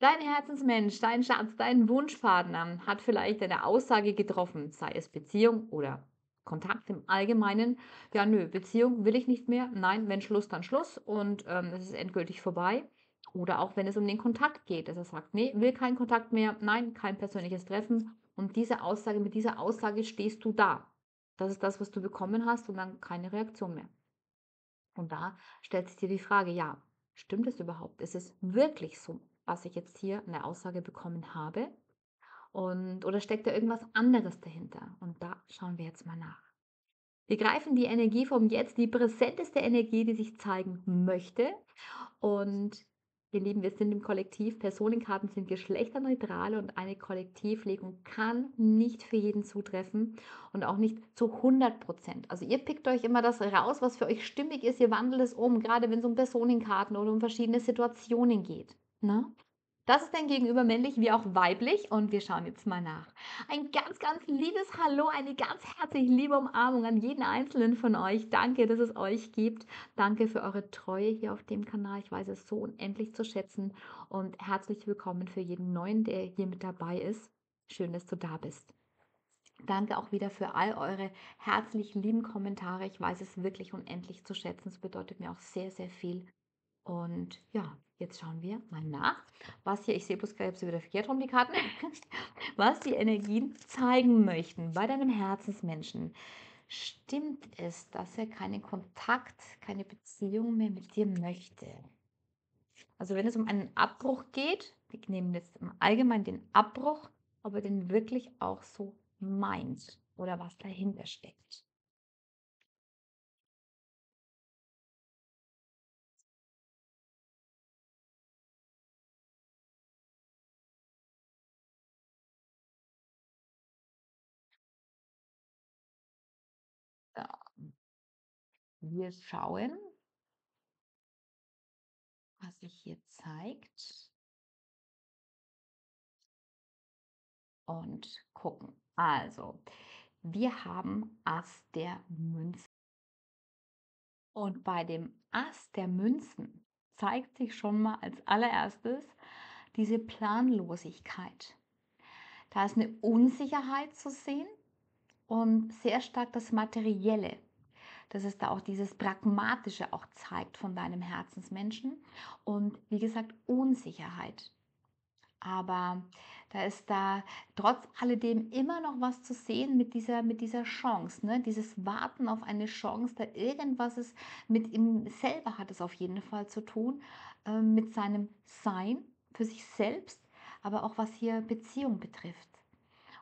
Dein Herzensmensch, dein Schatz, dein Wunschpartner hat vielleicht eine Aussage getroffen, sei es Beziehung oder Kontakt im Allgemeinen. Ja, nö, Beziehung will ich nicht mehr. Nein, wenn Schluss, dann Schluss und ähm, es ist endgültig vorbei. Oder auch wenn es um den Kontakt geht, dass er sagt, nee, will keinen Kontakt mehr, nein, kein persönliches Treffen. Und diese Aussage, mit dieser Aussage stehst du da. Das ist das, was du bekommen hast und dann keine Reaktion mehr. Und da stellt sich dir die Frage, ja, stimmt es überhaupt? Ist es wirklich so? Was ich jetzt hier eine Aussage bekommen habe? Und, oder steckt da irgendwas anderes dahinter? Und da schauen wir jetzt mal nach. Wir greifen die Energie vom Jetzt, die präsenteste Energie, die sich zeigen möchte. Und ihr Lieben, wir sind im Kollektiv. Personenkarten sind geschlechterneutral und eine Kollektivlegung kann nicht für jeden zutreffen und auch nicht zu 100 Prozent. Also ihr pickt euch immer das raus, was für euch stimmig ist. Ihr wandelt es um, gerade wenn es um Personenkarten oder um verschiedene Situationen geht. Ne? Das ist dein Gegenüber männlich wie auch weiblich und wir schauen jetzt mal nach. Ein ganz, ganz liebes Hallo, eine ganz herzlich liebe Umarmung an jeden einzelnen von euch. Danke, dass es euch gibt. Danke für eure Treue hier auf dem Kanal. Ich weiß es so unendlich zu schätzen und herzlich willkommen für jeden Neuen, der hier mit dabei ist. Schön, dass du da bist. Danke auch wieder für all eure herzlich lieben Kommentare. Ich weiß es wirklich unendlich zu schätzen. Es bedeutet mir auch sehr, sehr viel. Und ja, Jetzt schauen wir mal nach, was hier, ich sehe bloß ich wieder verkehrt rum die Karten, was die Energien zeigen möchten bei deinem Herzensmenschen. Stimmt es, dass er keinen Kontakt, keine Beziehung mehr mit dir möchte? Also wenn es um einen Abbruch geht, wir nehmen jetzt im Allgemeinen den Abbruch, ob er den wirklich auch so meint oder was dahinter steckt. Wir schauen, was sich hier zeigt. Und gucken. Also, wir haben Ass der Münzen. Und bei dem Ass der Münzen zeigt sich schon mal als allererstes diese Planlosigkeit. Da ist eine Unsicherheit zu sehen und sehr stark das Materielle dass es da auch dieses Pragmatische auch zeigt von deinem Herzensmenschen und wie gesagt Unsicherheit. Aber da ist da trotz alledem immer noch was zu sehen mit dieser, mit dieser Chance, ne? dieses Warten auf eine Chance, da irgendwas ist mit ihm selber hat es auf jeden Fall zu tun, äh, mit seinem Sein für sich selbst, aber auch was hier Beziehung betrifft.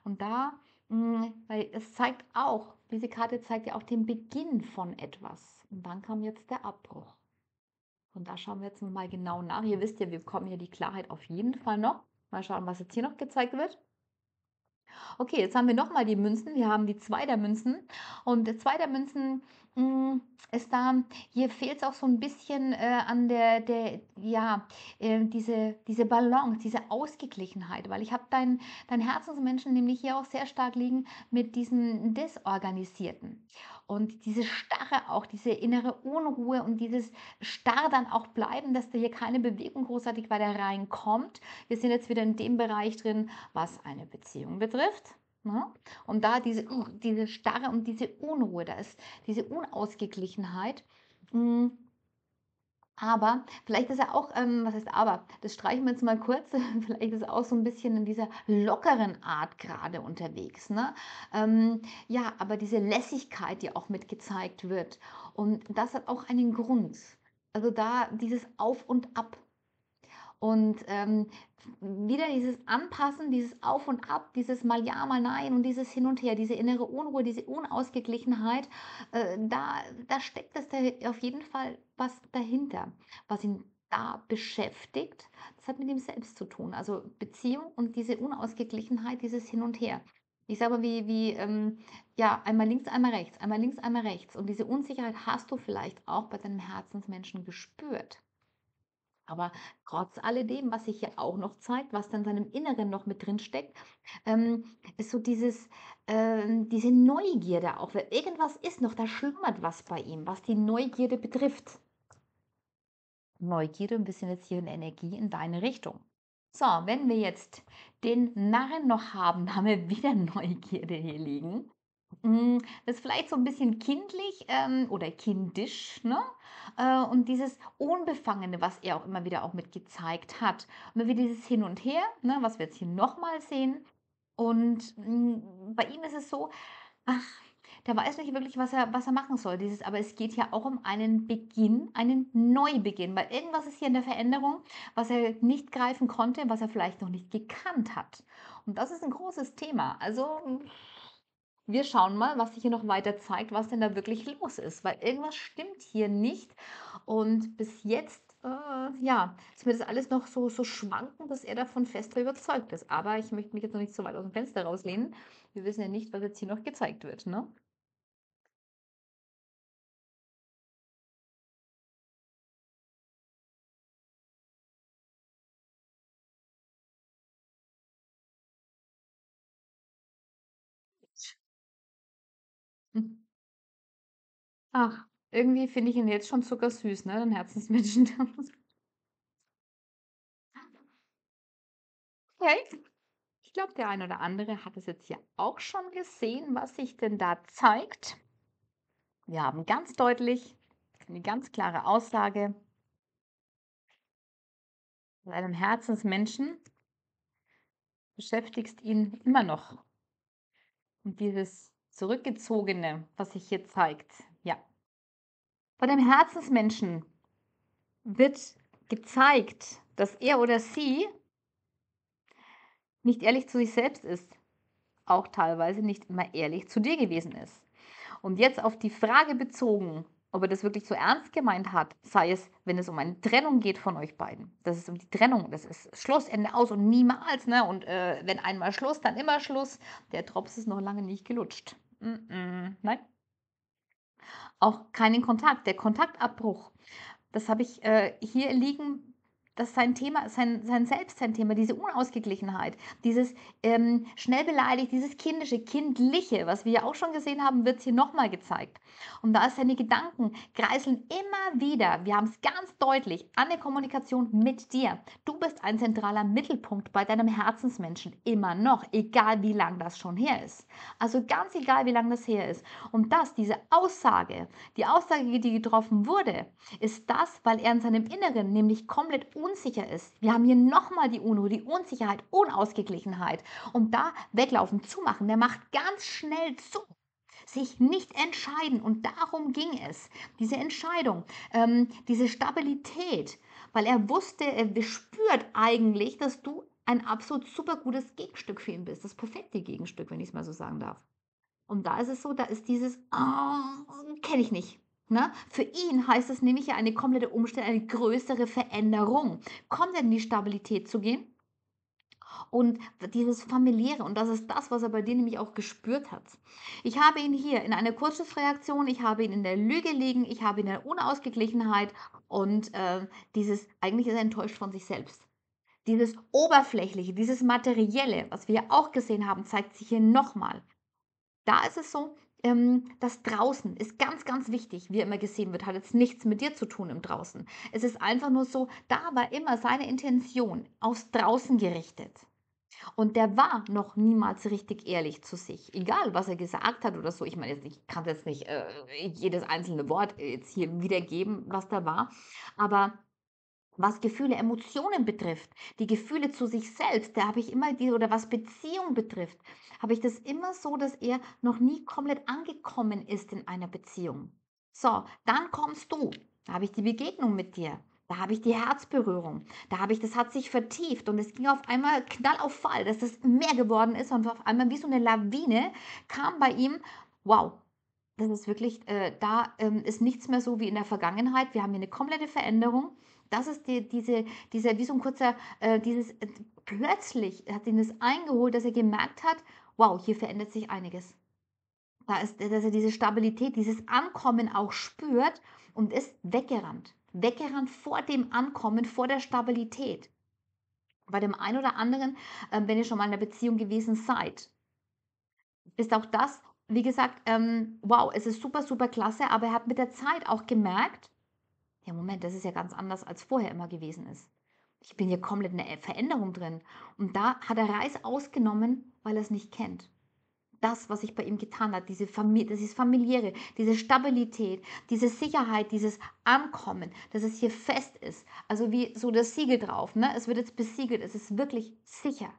Und da, weil es zeigt auch, diese Karte zeigt ja auch den Beginn von etwas. Und dann kam jetzt der Abbruch. Und da schauen wir jetzt mal genau nach. Ihr wisst ja, wir bekommen hier die Klarheit auf jeden Fall noch. Mal schauen, was jetzt hier noch gezeigt wird. Okay, jetzt haben wir nochmal die Münzen. Wir haben die zwei der Münzen. Und zwei der Münzen mh, hm, ist da, hier fehlt es auch so ein bisschen äh, an der, der ja, äh, diese, diese Balance, diese Ausgeglichenheit. Weil ich habe dein, dein Herzensmenschen nämlich hier auch sehr stark liegen mit diesem Desorganisierten. Und diese Starre auch, diese innere Unruhe und dieses Starr dann auch bleiben, dass da hier keine Bewegung großartig weiter reinkommt. Wir sind jetzt wieder in dem Bereich drin, was eine Beziehung betrifft. Ne? Und da diese, diese Starre und diese Unruhe, da ist diese Unausgeglichenheit. Hm, aber vielleicht ist er auch, ähm, was heißt aber, das streichen wir jetzt mal kurz, vielleicht ist er auch so ein bisschen in dieser lockeren Art gerade unterwegs. Ne? Ähm, ja, aber diese Lässigkeit, die auch mit gezeigt wird. Und das hat auch einen Grund. Also da dieses Auf und Ab. Und ähm, wieder dieses Anpassen, dieses Auf und Ab, dieses mal ja, mal nein und dieses Hin und Her, diese innere Unruhe, diese Unausgeglichenheit, äh, da, da steckt es da auf jeden Fall was dahinter, was ihn da beschäftigt. Das hat mit ihm selbst zu tun. Also Beziehung und diese Unausgeglichenheit, dieses Hin und Her. Ich sage mal, wie, wie ähm, ja, einmal links, einmal rechts, einmal links, einmal rechts. Und diese Unsicherheit hast du vielleicht auch bei deinem Herzensmenschen gespürt. Aber trotz alledem, was sich hier auch noch zeigt, was dann seinem Inneren noch mit drin steckt, ähm, ist so dieses, ähm, diese Neugierde auch. Weil irgendwas ist noch, da schlummert was bei ihm, was die Neugierde betrifft. Neugierde, ein bisschen jetzt hier in Energie in deine Richtung. So, wenn wir jetzt den Narren noch haben, haben wir wieder Neugierde hier liegen. Hm, das ist vielleicht so 'n bisschen kindlich, ähm, oder kindisch, ne? Äh, und dieses Unbefangene, was er auch immer wieder auch mit gezeigt hat. Immer wieder dieses Hin und Her, ne, was wir jetzt hier noch mal sehen. Und, hm, bei ihm ist es so, ach, der weiß nicht wirklich, was er was er machen soll. Dieses aber es geht ja auch um einen Beginn, einen Neubeginn, weil irgendwas ist hier in der Veränderung, was er nicht greifen konnte, was er vielleicht noch nicht gekannt hat. Und das ist 'n großes Thema. Also, wir schauen mal, was sich hier noch weiter zeigt, was denn da wirklich los ist, weil irgendwas stimmt hier nicht. Und bis jetzt, äh, ja, ist mir das alles noch so so schwankend, dass er davon fest überzeugt ist. Aber ich möchte mich jetzt noch nicht so weit aus'm Fenster rauslehnen. Wir wissen ja nicht, was jetzt hier noch gezeigt wird, ne? Ach, irgendwie finde ich ihn jetzt schon zuckersüß, ne, den Herzensmenschen. Okay. Ich glaube, der ein oder andere hat es jetzt hier auch schon gesehen, was sich denn da zeigt. Wir haben ganz deutlich 'ne ganz klare Aussage bei einem Herzensmenschen beschäftigst ihn immer noch. Und dieses Zurückgezogene, was sich hier zeigt. Bei dem Herzensmenschen wird gezeigt, dass er oder sie nicht ehrlich zu sich selbst ist, auch teilweise nicht immer ehrlich zu dir gewesen ist. Und jetzt auf die Frage bezogen, ob er das wirklich so ernst gemeint hat, sei es, wenn es um eine Trennung geht von euch beiden. Das ist um die Trennung, das ist Schluss, Ende, aus und niemals, ne? Und, äh, wenn einmal Schluss, dann immer Schluss. Der Drops ist noch lange nicht gelutscht. Mm-mm, nein. Auch keinen Kontakt. Der Kontaktabbruch, das habe ich, äh, hier liegen das ist sein Thema, sein sein selbst sein Thema, diese Unausgeglichenheit, dieses, ähm, schnell beleidigt, dieses Kindische, Kindliche, was wir ja auch schon gesehen haben, wird's hier noch mal gezeigt. Und da ist seine Gedanken kreiseln immer wieder, wir haben's ganz deutlich, an der Kommunikation mit dir. Du bist ein zentraler Mittelpunkt bei deinem Herzensmenschen, immer noch, egal wie lang das schon her ist. Also, ganz egal, wie lang das her ist. Und das diese Aussage die Aussage, die getroffen wurde, ist das, weil er in seinem Inneren nämlich komplett unsicher ist. Wir haben hier noch mal die UNO, die Unsicherheit, Unausgeglichenheit. Und da weglaufen, zumachen, der macht ganz schnell zu. Sich nicht entscheiden und darum ging es. Diese Entscheidung, ähm, diese Stabilität, weil er wusste, er spürt eigentlich, dass du ein absolut super gutes Gegenstück für ihn bist, das perfekte Gegenstück, wenn ich's mal so sagen darf. Und da ist es so, da ist dieses: „Ah, kenne ich nicht“, ne? Für ihn heißt es nämlich ja eine komplette Umstellung, eine größere Veränderung, komplett in die Stabilität zu gehen und dieses Familiäre und das ist das, was er bei dir nämlich auch gespürt hat. Ich habe ihn hier in einer Kurzschlussreaktion, ich habe ihn in der Lüge liegen, ich habe ihn in der Unausgeglichenheit und, äh, dieses eigentlich ist er enttäuscht von sich selbst. Dieses Oberflächliche, dieses Materielle, was wir auch gesehen haben, zeigt sich hier noch mal. Da ist es so, ähm, das Draußen ist ganz, ganz wichtig, wie er immer gesehen wird, hat jetzt nichts mit dir zu tun im Draußen. Es ist einfach nur so, da war immer seine Intention aufs Draußen gerichtet. Und der war noch niemals richtig ehrlich zu sich. Egal, was er gesagt hat oder so. Ich meine ich kann jetzt nicht, äh, jedes einzelne Wort jetzt hier wiedergeben, was da war. Aber was Gefühle, Emotionen betrifft, die Gefühle zu sich selbst, da habe ich immer die oder was Beziehung betrifft, habe ich das immer so, dass er noch nie komplett angekommen ist in einer Beziehung. So, dann kommst du. Da habe ich die Begegnung mit dir. Da habe ich die Herzberührung. Da habe ich das hat sich vertieft und es ging auf einmal Knall auf Fall, dass das mehr geworden ist und auf einmal wie so 'ne Lawine kam bei ihm. Wow, das ist wirklich, äh da, ähm, ist nichts mehr so wie in der Vergangenheit. Wir haben hier 'ne komplette Veränderung. Das ist die diese dieser wie so 'n kurzer, äh dieses, äh plötzlich hat ihn das eingeholt, dass er gemerkt hat: „Wow, hier verändert sich einiges.“ Da ist dass er diese Stabilität, dieses Ankommen auch spürt und ist weggerannt. Weggerannt vor dem Ankommen, vor der Stabilität. Bei dem einen oder anderen, ähm, wenn ihr schon mal in 'ner Beziehung gewesen seid ist auch das, wie gesagt, ähm, wow, es ist super, super klasse, aber er hat mit der Zeit auch gemerkt: „Ja, Moment, das ist ja ganz anders, als vorher immer gewesen ist.“ ich bin hier komplett in der Veränderung drin. Und da hat er Reis ausgenommen, weil er es nicht kennt. Das, was sich bei ihm getan hat, diese Familie, ist familiäre, diese Stabilität, diese Sicherheit, dieses Ankommen, dass es hier fest ist. Also wie so das Siegel drauf, ne? Es wird jetzt besiegelt, es ist wirklich sicher.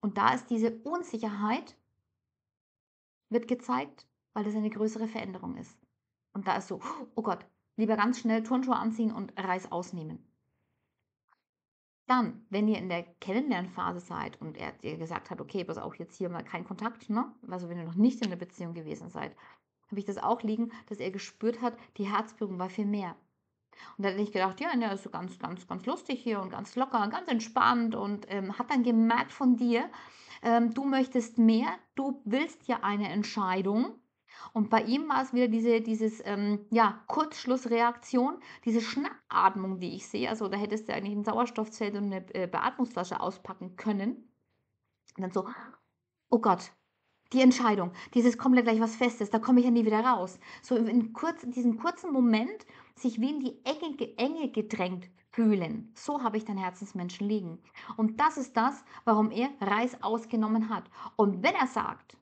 Und da ist diese Unsicherheit, wird gezeigt, weil das eine größere Veränderung ist. Und da ist so, oh Gott, lieber ganz schnell Turnschuhe anziehen und Reis ausnehmen. Dann, wenn ihr in der Kennenlernphase seid und er dir gesagt hat, okay, pass auch jetzt hier mal kein Kontakt, ne? Also wenn ihr noch nicht in der Beziehung gewesen seid, habe ich das auch liegen, dass er gespürt hat, die Herzberührung war viel mehr. Und da hätte ich gedacht, ja, der ist so ganz, ganz, ganz lustig hier und ganz locker, ganz entspannt und ähm, hat dann gemerkt von dir, ähm, du möchtest mehr, du willst ja eine Entscheidung. Und bei ihm war es wieder diese dieses, ähm, ja, Kurzschlussreaktion, diese Schnappatmung, die ich sehe. Also da hättest du eigentlich ein Sauerstoffzelt und eine äh, Beatmungsflasche auspacken können. Und dann so, oh Gott, die Entscheidung, dieses komplett gleich was Festes, da komme ich ja nie wieder raus. So in, kurz, diesem kurzen Moment sich wie in die Enge, Enge gedrängt fühlen. So habe ich den Herzensmenschen liegen. Und das ist das, warum er Reis ausgenommen hat. Und wenn er sagt,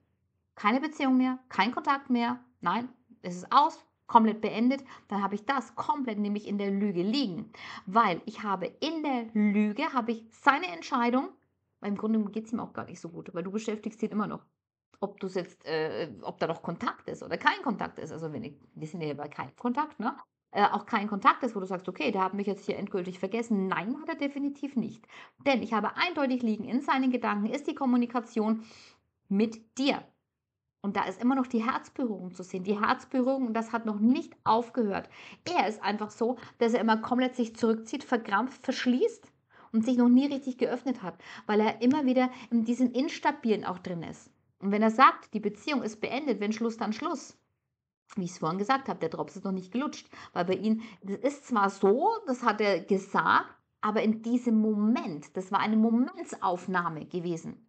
keine Beziehung mehr, kein Kontakt mehr, nein, es ist aus, komplett beendet, dann habe ich das komplett nämlich in der Lüge liegen. Weil ich habe in der Lüge, habe ich seine Entscheidung, weil im Grunde geht es ihm auch gar nicht so gut, weil du beschäftigst ihn immer noch ob du jetzt, äh, ob da noch Kontakt ist oder kein Kontakt ist. Also wenn ich, wir sind ja bei keinem Kontakt, ne? Äh, auch kein Kontakt ist, wo du sagst, okay, der hat mich jetzt hier endgültig vergessen. Nein, hat er definitiv nicht. Denn ich habe eindeutig liegen in seinen Gedanken, ist die Kommunikation mit dir. Und da ist immer noch die Herzberührung zu sehen. Die Herzberührung, das hat noch nicht aufgehört. Er ist einfach so, dass er immer komplett sich zurückzieht, verkrampft, verschließt und sich noch nie richtig geöffnet hat, weil er immer wieder in diesem Instabilen auch drin ist. Und wenn er sagt, die Beziehung ist beendet, wenn Schluss, dann Schluss. Wie ich es vorhin gesagt habe, der Drops ist noch nicht gelutscht. Weil bei ihm, das ist zwar so, das hat er gesagt, aber in diesem Moment, das war eine Momentsaufnahme gewesen.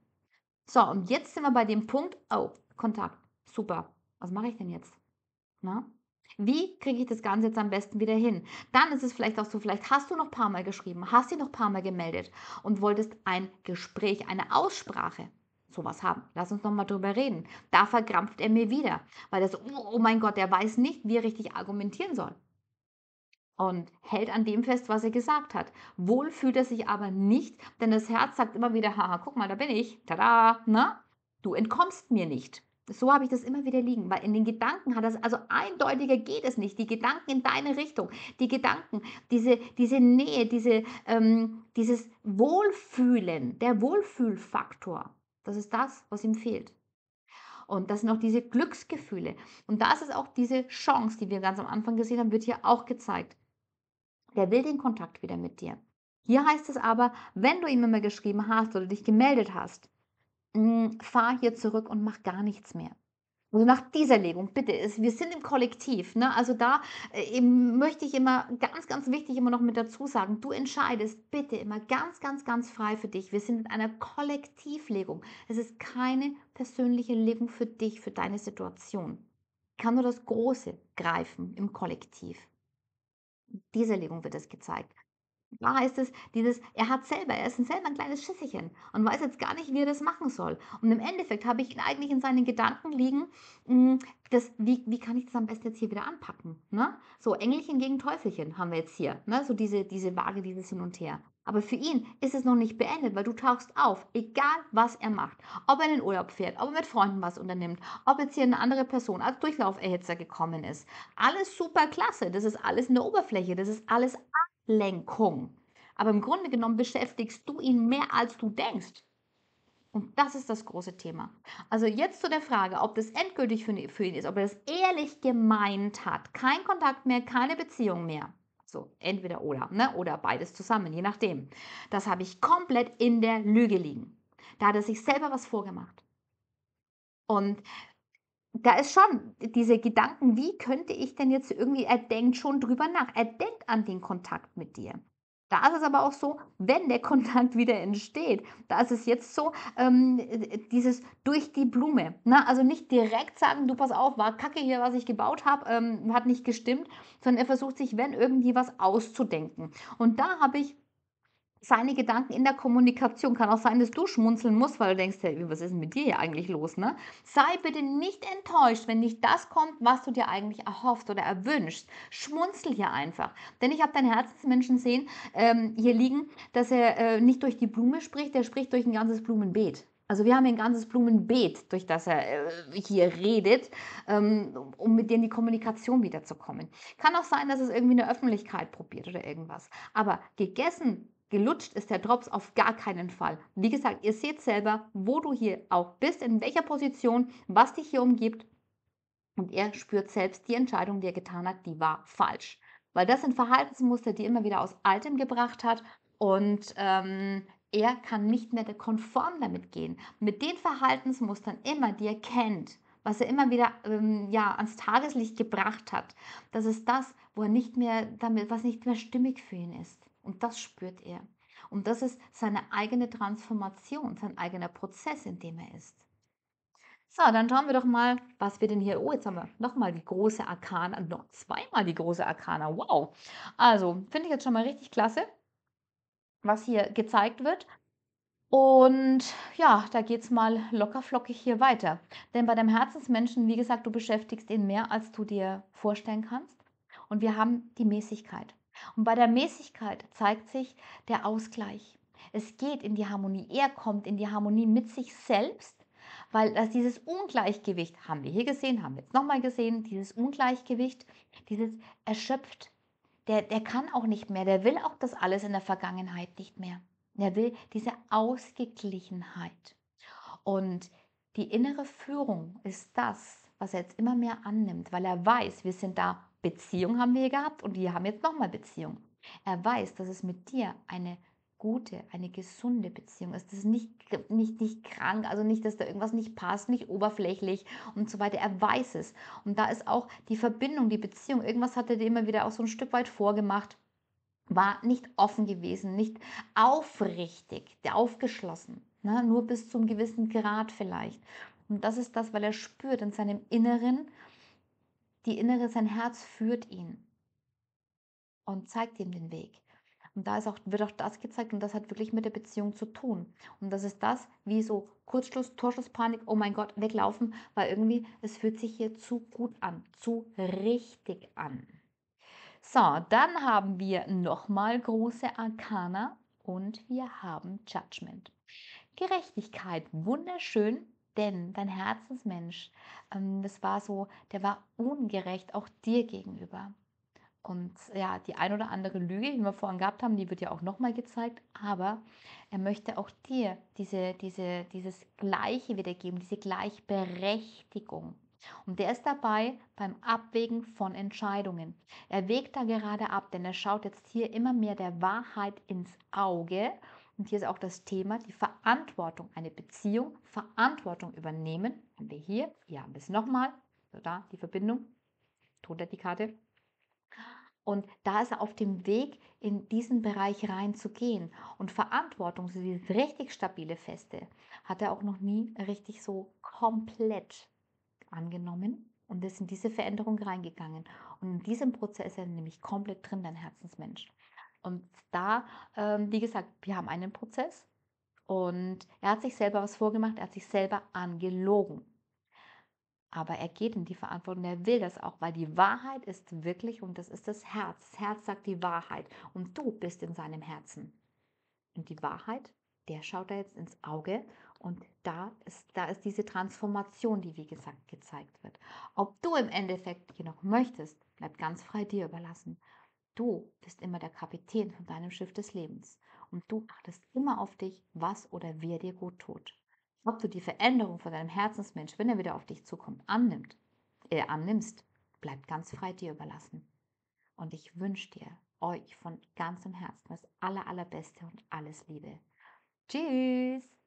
So, und jetzt sind wir bei dem Punkt, oh, Kontakt, super. Was mache ich denn jetzt? Na? Wie kriege ich das Ganze jetzt am besten wieder hin? Dann ist es vielleicht auch so, vielleicht hast du noch ein paar Mal geschrieben, hast dich noch ein paar Mal gemeldet und wolltest ein Gespräch, eine Aussprache sowas haben. Lass uns noch mal drüber reden. Da verkrampft er mir wieder, weil so, oh mein Gott, der weiß nicht, wie er richtig argumentieren soll. Und hält an dem fest, was er gesagt hat. Wohl fühlt er sich aber nicht, denn das Herz sagt immer wieder, haha, guck mal, da bin ich, tada, ne? Du entkommst mir nicht. So habe ich das immer wieder liegen, weil in den Gedanken hat das, also eindeutiger geht es nicht. Die Gedanken in deine Richtung, die Gedanken, diese, diese Nähe, diese, ähm, dieses Wohlfühlen, der Wohlfühlfaktor, das ist das, was ihm fehlt. Und das sind auch diese Glücksgefühle. Und da ist auch diese Chance, die wir ganz am Anfang gesehen haben, wird hier auch gezeigt. Der will den Kontakt wieder mit dir. Hier heißt es aber, wenn du ihm immer geschrieben hast oder dich gemeldet hast, mm, fahr hier zurück und mach gar nichts mehr. Also nach dieser Legung, bitte, wir sind im Kollektiv. Ne? Also da äh, möchte ich immer ganz, ganz wichtig immer noch mit dazu sagen, du entscheidest bitte immer ganz, ganz, ganz frei für dich. Wir sind in einer Kollektivlegung. Es ist keine persönliche Legung für dich, für deine Situation. Ich kann nur das Große greifen im Kollektiv. In dieser Legung wird es gezeigt. Da heißt es, dieses, er hat selber, er ist selber ein kleines Schisserchen und weiß jetzt gar nicht, wie er das machen soll. Und im Endeffekt habe ich ihn eigentlich in seinen Gedanken liegen, hm, das, wie, wie kann ich das am besten jetzt hier wieder anpacken? Ne? So Engelchen gegen Teufelchen haben wir jetzt hier, ne? so diese, diese Waage, dieses Hin und Her. Aber für ihn ist es noch nicht beendet, weil du tauchst auf, egal was er macht. Ob er in den Urlaub fährt, ob er mit Freunden was unternimmt, ob jetzt hier eine andere Person als Durchlauferhitzer gekommen ist. Alles super klasse, das ist alles in der Oberfläche, das ist alles Ablenkung. Aber im Grunde genommen beschäftigst du ihn mehr, als du denkst. Und das ist das große Thema. Also jetzt zu der Frage, ob das endgültig für ihn ist, ob er das ehrlich gemeint hat. Kein Kontakt mehr, keine Beziehung mehr. So, entweder oder, ne? oder beides zusammen, je nachdem. Das habe ich komplett in der Lüge liegen. Da hat er sich selber was vorgemacht. Und da ist schon diese Gedanken, wie könnte ich denn jetzt irgendwie, er denkt schon drüber nach, er denkt an den Kontakt mit dir. Da ist es aber auch so, wenn der Kontakt wieder entsteht, da ist es jetzt so, ähm, dieses durch die Blume. Ne? Also nicht direkt sagen, du pass auf, war kacke hier, was ich gebaut habe, ähm, hat nicht gestimmt, sondern er versucht sich, wenn irgendwie was auszudenken. Und da habe ich seine Gedanken in der Kommunikation. Kann auch sein, dass du schmunzeln musst, weil du denkst: „Hey, was ist denn mit dir hier eigentlich los“, ne? Sei bitte nicht enttäuscht, wenn nicht das kommt, was du dir eigentlich erhoffst oder erwünschst. Schmunzel hier einfach. Denn ich habe deinen Herzensmenschen sehen, ähm, hier liegen, dass er, äh, nicht durch die Blume spricht, der spricht durch ein ganzes Blumenbeet. Also wir haben ein ganzes Blumenbeet, durch das er äh, hier redet, ähm, um mit dir in die Kommunikation wiederzukommen. Kann auch sein, dass es irgendwie in der Öffentlichkeit probiert oder irgendwas. Aber gegessen Gelutscht ist der Drops auf gar keinen Fall. Wie gesagt, ihr seht selber, wo du hier auch bist, in welcher Position, was dich hier umgibt. Und er spürt selbst, die Entscheidung, die er getan hat, die war falsch. Weil das sind Verhaltensmuster, die er immer wieder aus Altem gebracht hat. Und ähm, er kann nicht mehr konform damit gehen. Mit den Verhaltensmustern immer, die er kennt, was er immer wieder ähm, ja, ans Tageslicht gebracht hat, das ist das, wo er nicht mehr damit, was nicht mehr stimmig für ihn ist. Und das spürt er. Und das ist seine eigene Transformation, sein eigener Prozess, in dem er ist. So, dann schauen wir doch mal, was wir denn hier. Oh, jetzt haben wir nochmal die große Arkana, noch zweimal die große Arkana. Wow. Also, finde ich jetzt schon mal richtig klasse, was hier gezeigt wird. Und ja, da geht es mal locker flockig hier weiter. Denn bei dem Herzensmenschen, wie gesagt, du beschäftigst ihn mehr, als du dir vorstellen kannst. Und wir haben die Mäßigkeit. Und bei der Mäßigkeit zeigt sich der Ausgleich. Es geht in die Harmonie. Er kommt in die Harmonie mit sich selbst, weil das dieses Ungleichgewicht, haben wir hier gesehen, haben wir jetzt nochmal gesehen, dieses Ungleichgewicht, dieses erschöpft, der, der kann auch nicht mehr, der will auch das alles in der Vergangenheit nicht mehr. Er will diese Ausgeglichenheit. Und die innere Führung ist das, was er jetzt immer mehr annimmt, weil er weiß, wir sind da Beziehung haben wir hier gehabt und wir haben jetzt nochmal Beziehung. Er weiß, dass es mit dir eine gute, eine gesunde Beziehung ist. Das ist nicht, nicht, nicht krank, also nicht, dass da irgendwas nicht passt, nicht oberflächlich und so weiter. Er weiß es. Und da ist auch die Verbindung, die Beziehung, irgendwas hat er dir immer wieder auch so ein Stück weit vorgemacht, war nicht offen gewesen, nicht aufrichtig, aufgeschlossen. Ne? Nur bis zu einem gewissen Grad vielleicht. Und das ist das, weil er spürt in seinem Inneren, die innere, sein Herz führt ihn und zeigt ihm den Weg. Und da ist auch, wird auch das gezeigt und das hat wirklich mit der Beziehung zu tun. Und das ist das, wie so Kurzschluss, Torschlusspanik, oh mein Gott, weglaufen, weil irgendwie es fühlt sich hier zu gut an, zu richtig an. So, dann haben wir nochmal große Arkana und wir haben Judgment. Gerechtigkeit, wunderschön, denn dein Herzensmensch, ähm, das war so, der war ungerecht auch dir gegenüber. Und ja, die ein oder andere Lüge, die wir vorhin gehabt haben, die wird ja auch nochmal gezeigt. Aber er möchte auch dir diese, diese, dieses Gleiche wiedergeben, diese Gleichberechtigung. Und der ist dabei beim Abwägen von Entscheidungen. Er wägt da gerade ab, denn er schaut jetzt hier immer mehr der Wahrheit ins Auge und hier ist auch das Thema, die Verantwortung, eine Beziehung, Verantwortung übernehmen. Haben wir hier, hier haben wir es nochmal, so da die Verbindung, drunter die Karte. Und da ist er auf dem Weg, in diesen Bereich reinzugehen. Und Verantwortung, so dieses richtig stabile Feste, hat er auch noch nie richtig so komplett angenommen und ist in diese Veränderung reingegangen. Und in diesem Prozess ist er nämlich komplett drin, dein Herzensmensch. Und da, ähm, wie gesagt, wir haben einen Prozess und er hat sich selber was vorgemacht, er hat sich selber angelogen. Aber er geht in die Verantwortung, er will das auch, weil die Wahrheit ist wirklich, und das ist das Herz. Das Herz sagt die Wahrheit und du bist in seinem Herzen. Und die Wahrheit, der schaut da jetzt ins Auge und da ist, da ist diese Transformation, die wie gesagt gezeigt wird. Ob du im Endeffekt hier noch möchtest, bleibt ganz frei dir überlassen. Du bist immer der Kapitän von deinem Schiff des Lebens und du achtest immer auf dich, was oder wer dir gut tut. Ob du die Veränderung von deinem Herzensmensch, wenn er wieder auf dich zukommt, annimmt, äh, annimmst, bleibt ganz frei dir überlassen. Und ich wünsche dir, euch von ganzem Herzen das aller, allerbeste und alles Liebe. Tschüss!